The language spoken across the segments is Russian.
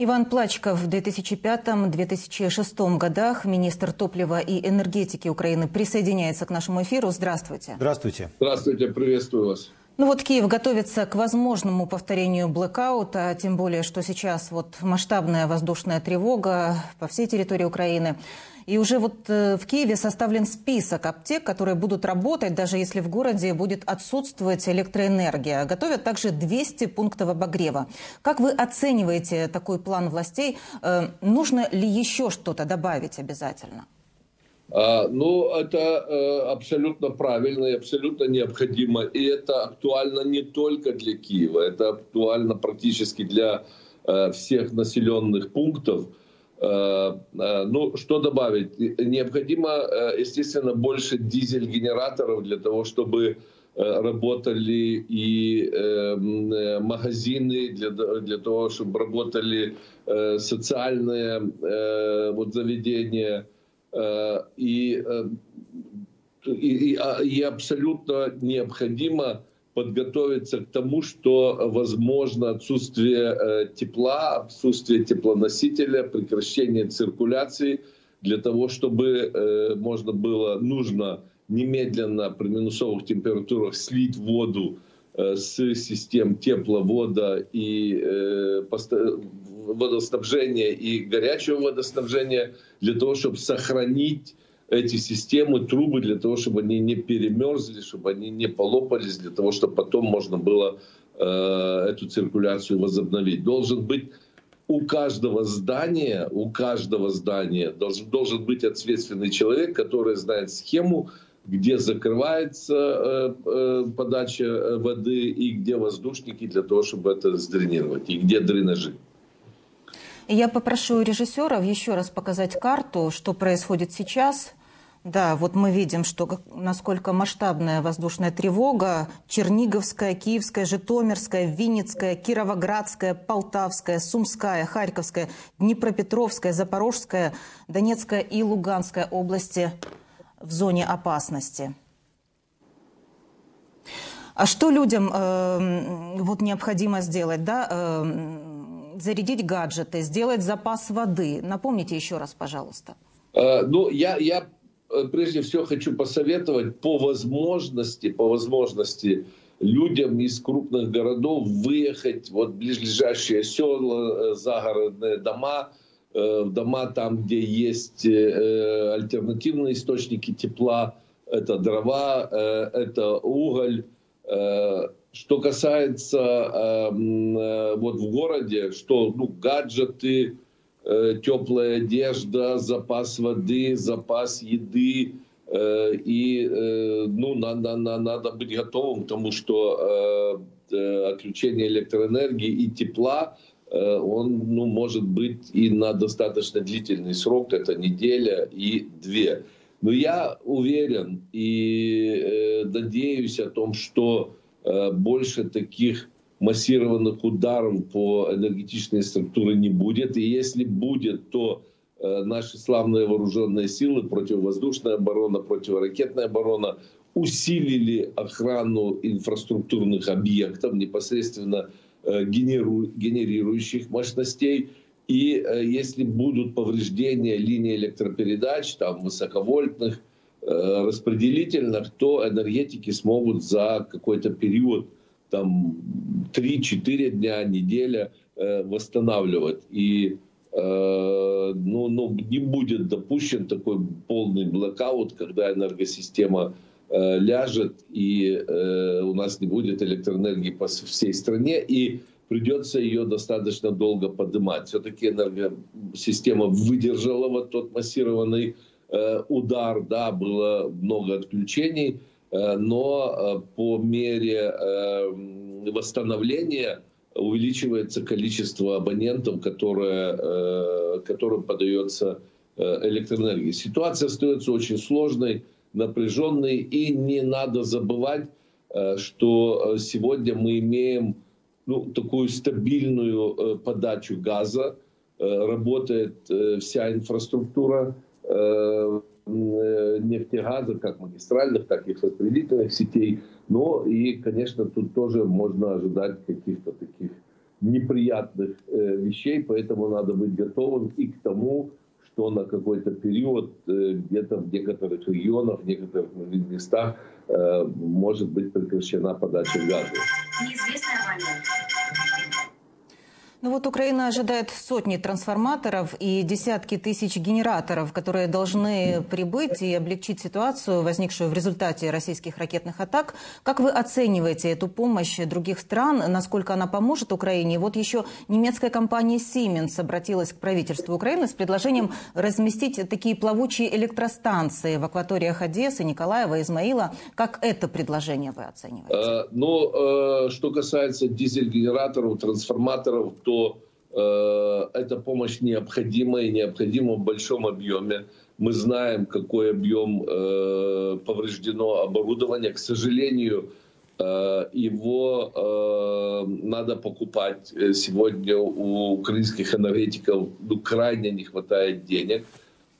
Иван Плачков в 2005-2006 годах, министр топлива и энергетики Украины, присоединяется к нашему эфиру. Здравствуйте. Здравствуйте. Здравствуйте, приветствую вас. Ну вот Киев готовится к возможному повторению блэкаута, тем более, что сейчас вот масштабная воздушная тревога по всей территории Украины. И уже вот э, в Киеве составлен список аптек, которые будут работать, даже если в городе будет отсутствовать электроэнергия. Готовят также 200 пунктов обогрева. Как вы оцениваете такой план властей? Э, нужно ли еще что-то добавить обязательно? А, ну, это э, абсолютно правильно и абсолютно необходимо. И это актуально не только для Киева, это актуально практически для всех населенных пунктов. Э, э, ну, что добавить? Необходимо, э, естественно, больше дизель-генераторов для того, чтобы работали и магазины, для, для того, чтобы работали социальные вот, заведения. И, и, а, и абсолютно необходимо подготовиться к тому, что возможно отсутствие э, тепла, отсутствие теплоносителя, прекращение циркуляции, для того, чтобы э, можно было, нужно немедленно при минусовых температурах слить воду э, с систем тепловода и водоснабжения и горячего водоснабжения для того, чтобы сохранить эти системы, трубы для того, чтобы они не перемерзли, чтобы они не полопались, для того, чтобы потом можно было э, эту циркуляцию возобновить. Должен быть у каждого здания, у каждого здания должен, должен быть ответственный человек, который знает схему, где закрывается э, э, подача воды и где воздушники для того, чтобы это сдренировать, и где дренажи. Я попрошу режиссеров еще раз показать карту, что происходит сейчас. Да, вот мы видим, что насколько масштабная воздушная тревога. Черниговская, Киевская, Житомирская, Винницкая, Кировоградская, Полтавская, Сумская, Харьковская, Днепропетровская, Запорожская, Донецкая и Луганская области в зоне опасности. А что людям э, вот необходимо сделать? Да? Э, зарядить гаджеты, сделать запас воды. Напомните еще раз, пожалуйста. Э, ну, я, я прежде всего хочу посоветовать по возможности, по возможности людям из крупных городов выехать вот ближайшие села, э, загородные дома, э, в дома там, где есть альтернативные источники тепла, это дрова, это уголь. Что касается вот в городе, что ну, гаджеты, Э, теплая одежда, запас воды, запас еды. Э, и э, ну, надо, надо, надо быть готовым к тому, что отключение электроэнергии и тепла он ну, может быть и на достаточно длительный срок, это неделя и две. Но я уверен и надеюсь о том, что больше таких массированных ударов по энергетической структуре не будет. И если будет, то э, наши славные вооруженные силы, противовоздушная оборона, противоракетная оборона, усилили охрану инфраструктурных объектов, непосредственно э, генерирующих мощностей. И э, если будут повреждения линий электропередач, там высоковольтных, распределительных, то энергетики смогут за какой-то период там 3-4 дня, неделя э, восстанавливать. И э, ну, ну, не будет допущен такой полный блокаут, когда энергосистема э, ляжет и э, у нас не будет электроэнергии по всей стране. И придется ее достаточно долго поднимать. Все-таки энергосистема выдержала вот тот массированный э, удар, да, было много отключений, но э, по мере э, восстановления увеличивается количество абонентов, которые, которым подается электроэнергия. Ситуация остается очень сложной, напряженной, и не надо забывать, что сегодня мы имеем ну, такую стабильную подачу газа, работает вся инфраструктура, Э, нефтегаза, как магистральных, так и распределительных сетей. Но и, конечно, тут тоже можно ожидать каких-то таких неприятных э, вещей, поэтому надо быть готовым и к тому, что на какой-то период э, где-то в некоторых регионах, в некоторых местах э, может быть прекращена подача газа. Неизвестная абонент. Ну вот Украина ожидает сотни трансформаторов и десятки тысяч генераторов, которые должны прибыть и облегчить ситуацию, возникшую в результате российских ракетных атак. Как вы оцениваете эту помощь других стран? Насколько она поможет Украине? Вот еще немецкая компания Siemens обратилась к правительству Украины с предложением разместить такие плавучие электростанции в акваториях Одессы, Николаева, Измаила. Как это предложение вы оцениваете? Э, ну, э, что касается дизель-генераторов, трансформаторов, что э, эта помощь необходима и необходима в большом объеме. Мы знаем, какой объем э, повреждено оборудование. К сожалению, э, его э, надо покупать. Сегодня у украинских энергетиков ну, крайне не хватает денег.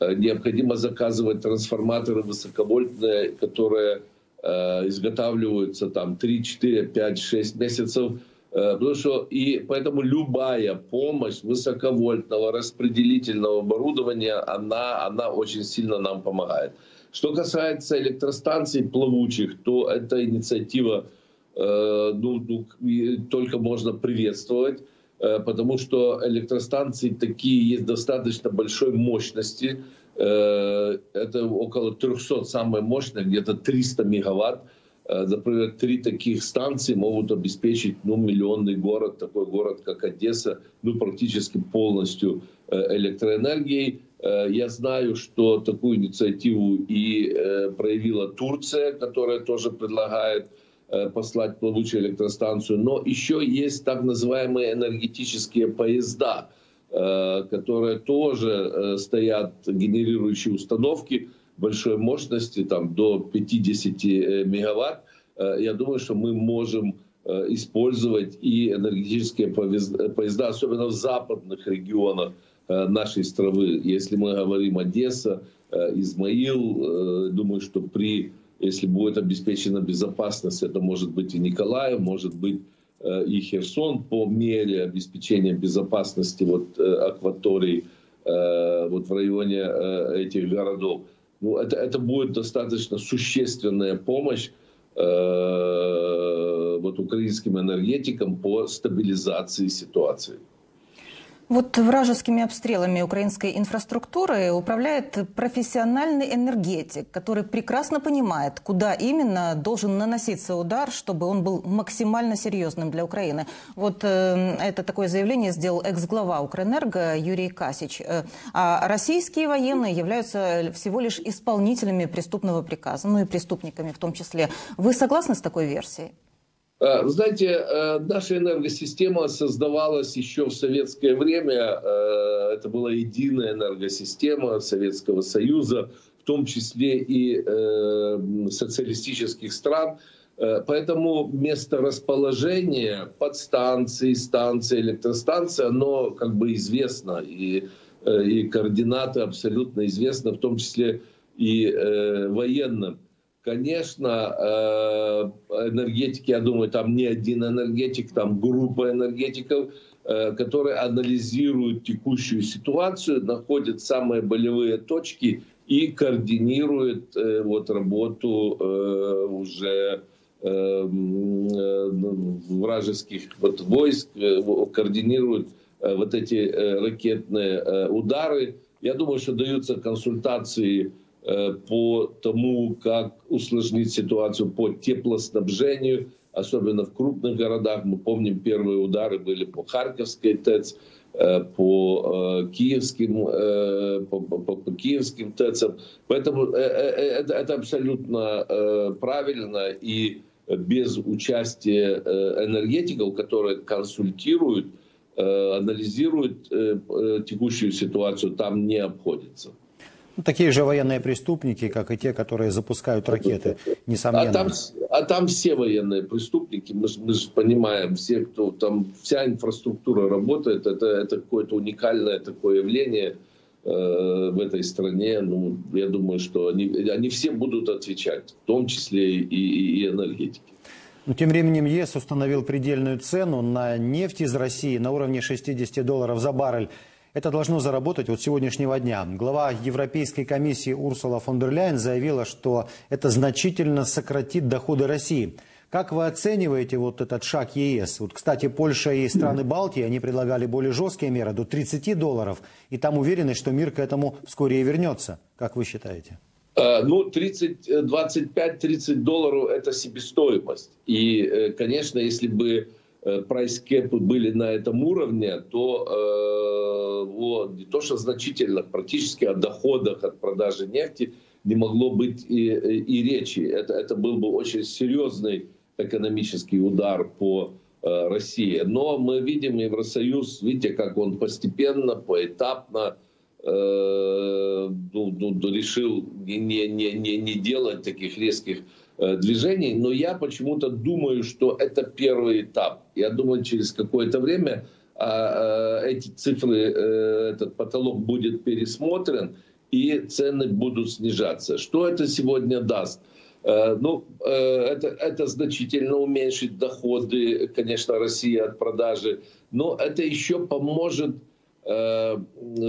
Э, необходимо заказывать трансформаторы высоковольтные, которые э, изготавливаются там 3, 4, 5, 6 месяцев Э, потому что и поэтому любая помощь высоковольтного распределительного оборудования, она, она очень сильно нам помогает. Что касается электростанций плавучих, то эта инициатива э, ну, ну, только можно приветствовать, э, потому что электростанции такие есть достаточно большой мощности. Э, это около 300 самые мощные, где-то 300 мегаватт. Э, например, три таких станции могут обеспечить ну, миллионный город, такой город, как Одесса, ну, практически полностью э, электроэнергией. Э, я знаю, что такую инициативу и проявила Турция, которая тоже предлагает послать плавучую электростанцию. Но еще есть так называемые энергетические поезда, которые тоже стоят, генерирующие установки, большой мощности, там до 50 э, мегаватт, э, я думаю, что мы можем э, использовать и энергетические поезда, особенно в западных регионах нашей страны. Если мы говорим Одесса, Измаил, думаю, что при, если будет обеспечена безопасность, это может быть и Николаев, может быть и Херсон по мере обеспечения безопасности вот, акваторий вот в районе этих городов ну, это, это будет достаточно существенная помощь э, вот, украинским энергетикам по стабилизации ситуации. Вот вражескими обстрелами украинской инфраструктуры управляет профессиональный энергетик, который прекрасно понимает, куда именно должен наноситься удар, чтобы он был максимально серьезным для Украины. Вот э, это такое заявление сделал экс-глава Укрэнерго Юрий Касич. Э, а российские военные являются всего лишь исполнителями преступного приказа, ну и преступниками в том числе. Вы согласны с такой версией? Э, знаете, э, наша энергосистема создавалась еще в советское время. Э, это была единая энергосистема Советского Союза, в том числе и социалистических стран. Поэтому место расположения подстанций, станций, электростанций, оно как бы известно. И, и координаты абсолютно известны, в том числе и военным. Конечно, э, энергетики, я думаю, там не один энергетик, там группа энергетиков, э, которые анализируют текущую ситуацию, находят самые болевые точки и координируют э, вот работу уже вражеских вот войск, координируют вот эти ракетные удары. Я думаю, что даются консультации по тому, как усложнить ситуацию по теплоснабжению, особенно в крупных городах. Мы помним, первые удары были по Харьковской ТЭЦ, э, по э, киевским, по, по, по киевским ТЭЦам. Поэтому это, это абсолютно правильно. И без участия энергетиков, которые консультируют, анализируют текущую ситуацию, там не обходится. Ну, такие же военные преступники, как и те, которые запускают ракеты, несомненно. А там, а там все военные преступники, мы, мы же понимаем, все, кто там, вся инфраструктура работает, это, это какое-то уникальное такое явление э, в этой стране. Ну, я думаю, что они, они все будут отвечать, в том числе и, и, и энергетики. Но тем временем ЕС установил предельную цену на нефть из России на уровне 60 долларов за баррель. Это должно заработать от сегодняшнего дня. Глава Европейской комиссии Урсула фон дер Ляйен заявила, что это значительно сократит доходы России. Как вы оцениваете вот этот шаг ЕС? Вот, кстати, Польша и страны Балтии, они предлагали более жесткие меры, до 30 долларов. И там уверены, что мир к этому вскоре и вернется. Как вы считаете? Э, ну, 25-30 долларов – это себестоимость. И, э, конечно, если бы прайс-кэпы были на этом уровне, то э, вот, не то что значительно, практически о доходах от продажи нефти не могло быть и, и речи. Это, это был бы очень серьезный экономический удар по э, России. Но мы видим Евросоюз, видите, как он постепенно, поэтапно э, ну, ну, решил не, не, не, не делать таких резких Э, движений, но я почему-то думаю, что это первый этап. Я думаю, через какое-то время а, а, эти цифры, э, этот потолок будет пересмотрен, и цены будут снижаться. Что это сегодня даст? Э, ну, это, это значительно уменьшит доходы, конечно, России от продажи, но это еще поможет Э,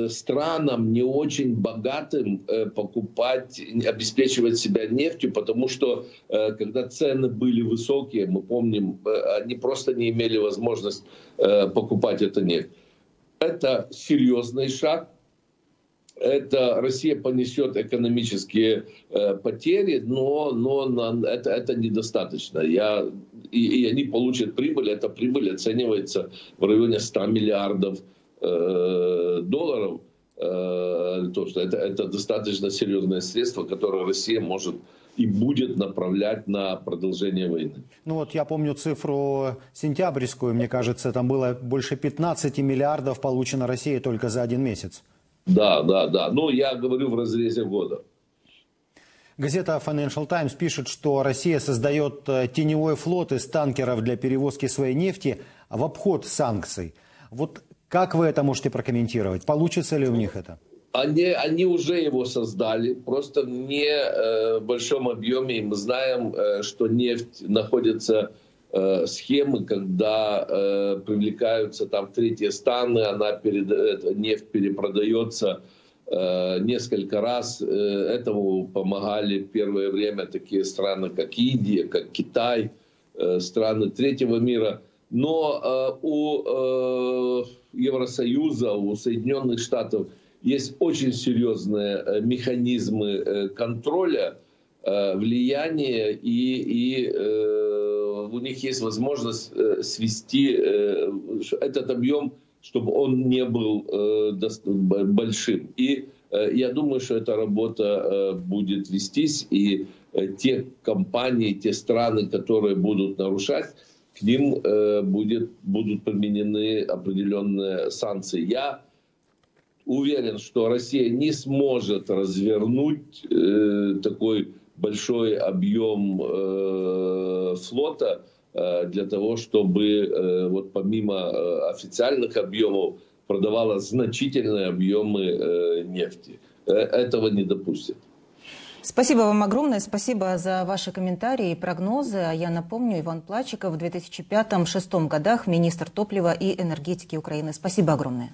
странам не очень богатым э, покупать, обеспечивать себя нефтью, потому что э, когда цены были высокие, мы помним, они просто не имели возможность покупать эту нефть. Это серьезный шаг. Это Россия понесет экономические потери, но, но это, это недостаточно. Я, и, и они получат прибыль. Эта прибыль оценивается в районе 100 миллиардов долларов Э, долларов, э, то, что это, это достаточно серьезное средство, которое Россия может и будет направлять на продолжение войны. Ну вот я помню цифру сентябрьскую, мне кажется, там было больше 15 миллиардов получено России только за один месяц. Да, да, да. Но я говорю в разрезе года. Газета Financial Times пишет, что Россия создает э, теневой флот из танкеров для перевозки своей нефти в обход санкций. Вот как вы это можете прокомментировать? Получится ли у них это? Они, они уже его создали, просто в не э, большом объеме. И мы знаем, э, что нефть находится э, схемы, когда э, привлекаются там третьи страны, она перед, э, нефть перепродается э, несколько раз. Э, этому помогали в первое время такие страны, как Индия, как Китай, э, страны третьего мира. Но э, у э, Евросоюза, у Соединенных Штатов есть очень серьезные э, механизмы э, контроля, э, влияния, и, и у них есть возможность свести этот объем, чтобы он не был большим. И я думаю, что эта работа будет вестись, и те компании, те страны, которые будут нарушать, к ним э, будет, будут применены определенные санкции. Я уверен, что Россия не сможет развернуть э, такой большой объем э, флота э, для того, чтобы э, вот помимо э, официальных объемов продавала значительные объемы э, нефти. Э, этого не допустят. Спасибо вам огромное. Спасибо за ваши комментарии и прогнозы. А я напомню, Иван Плачиков в 2005-2006 годах министр топлива и энергетики Украины. Спасибо огромное.